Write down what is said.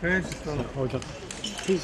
Prens Sultanım. Hocam. Siz